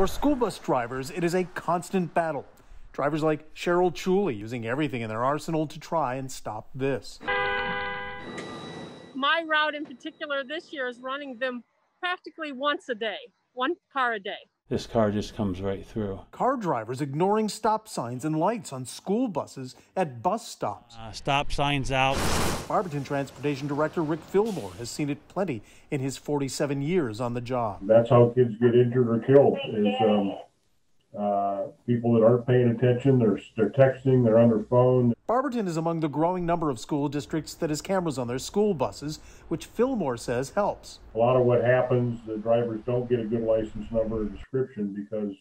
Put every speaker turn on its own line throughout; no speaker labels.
For school bus drivers, it is a constant battle. Drivers like Cheryl Chuley using everything in their arsenal to try and stop this.
My route in particular this year is running them practically once a day, one car a day.
This car just comes right through.
Car drivers ignoring stop signs and lights on school buses at bus stops.
Uh, stop signs out.
Barberton Transportation Director Rick Fillmore has seen it plenty in his 47 years on the job.
That's how kids get injured or killed. Is um, uh, people that aren't paying attention. They're they're texting. They're on their phone.
Barberton is among the growing number of school districts that has cameras on their school buses, which Fillmore says helps.
A lot of what happens, the drivers don't get a good license number or description because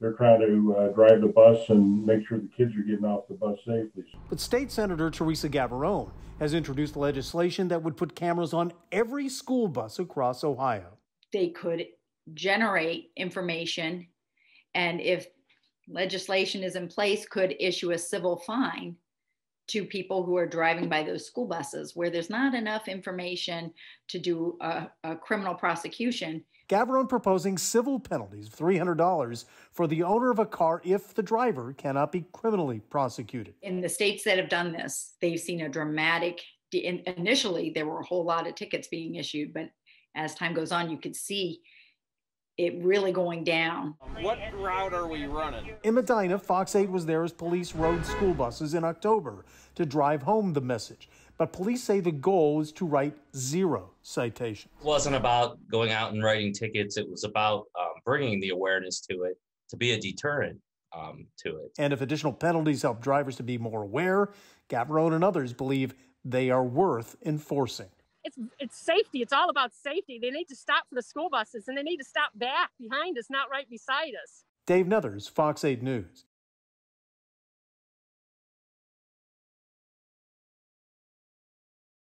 they're trying to uh, drive the bus and make sure the kids are getting off the bus safely.
But State Senator Theresa Gavarone has introduced legislation that would put cameras on every school bus across Ohio.
They could generate information and if legislation is in place, could issue a civil fine to people who are driving by those school buses where there's not enough information to do a, a criminal prosecution.
Gavarone proposing civil penalties of $300 for the owner of a car if the driver cannot be criminally prosecuted.
In the states that have done this, they've seen a dramatic, initially, there were a whole lot of tickets being issued, but as time goes on, you could see it really going down.
What route are we running?
In Medina, Fox 8 was there as police rode school buses in October to drive home the message. But police say the goal is to write zero citations.
It wasn't about going out and writing tickets. It was about um, bringing the awareness to it to be a deterrent um, to it.
And if additional penalties help drivers to be more aware, Gavarone and others believe they are worth enforcing
it's it's safety. It's all about safety. They need to stop for the school buses and they need to stop back behind us, not right beside us.
Dave Nethers, Fox 8 News.